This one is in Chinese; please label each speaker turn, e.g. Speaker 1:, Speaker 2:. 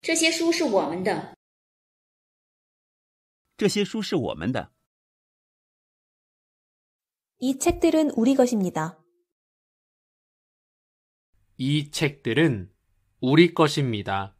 Speaker 1: 这些书是我们的。
Speaker 2: 这些书是我们的。
Speaker 3: 이 책들은 우리 것입니 다.
Speaker 4: 이 책들은 우리 것입니 다.